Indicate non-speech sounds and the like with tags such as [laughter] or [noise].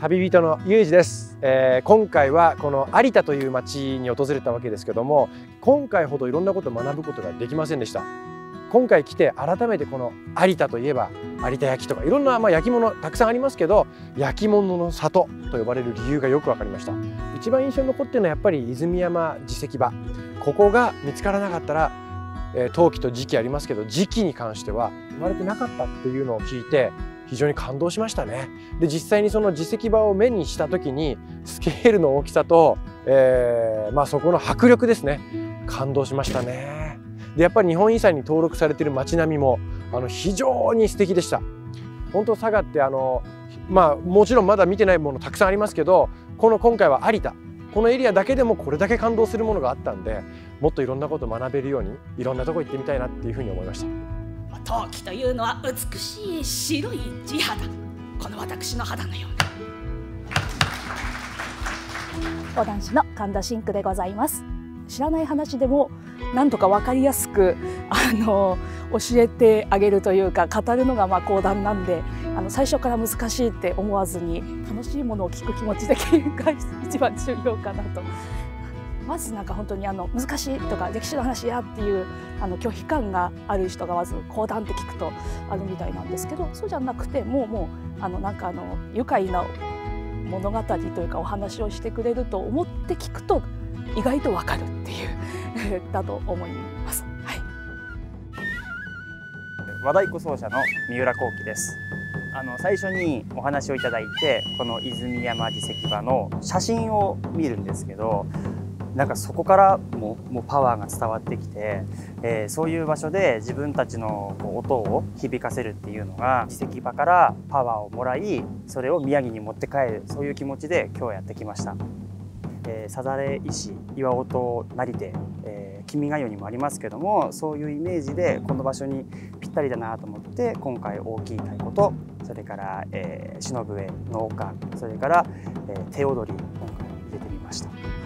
旅人のゆうじです、えー、今回はこの有田という町に訪れたわけですけども今回ほどいろんなことを学ぶことができませんでした。今回来て改めてこの有田といえば有田焼とかいろんなまあ焼き物たくさんありますけど焼き物の里と呼ばれる理由がよく分かりました。一番印象に残ってるのはやっぱり泉山自石場。ここが見つからなかったら陶器と磁器ありますけど磁器に関しては生まれてなかったっていうのを聞いて非常に感動しましたね。で実際にその自石場を目にした時にスケールの大きさと、えー、まあ、そこの迫力ですね感動しましたね。でやっぱり日本遺産に登録されてる街並みもあの非常に素敵でした。本当佐賀ってあのまあもちろんまだ見てないものたくさんありますけどこの今回は有田このエリアだけでもこれだけ感動するものがあったんでもっといろんなこと学べるようにいろんなとこ行ってみたいなっていうふうに思いました。陶器というのは美しい白い地肌。この私の肌のような講談師の神田真久でございます。知らない話でもなんとか分かりやすくあの教えてあげるというか語るのがまあ講談なんであの最初から難しいって思わずに楽しいものを聞く気持ちで聞くが一番重要かなとまずなんか本当にあの難しいとか歴史の話やっていうあの拒否感がある人がまず講談って聞くとあるみたいなんですけどそうじゃなくてもうもうあのなんかあの愉快な物語というかお話をしてくれると思って聞くと意外とわかるっていう [laughs] だと思います。はい、和太鼓奏者の三浦幸喜です。あの最初にお話をいただいてこの泉山寺石場の写真を見るんですけどなんかそこからももうパワーが伝わってきて、えー、そういう場所で自分たちのこう音を響かせるっていうのが自石場からパワーをもらいそれを宮城に持って帰るそういう気持ちで今日やってきました。えー、さざれ石岩音なり手、えー、君が代にもありますけどもそういうイメージでこの場所にぴったりだなと思って今回大きい太鼓とそれから、えー、篠笛農家それから、えー、手踊り今回入れてみました。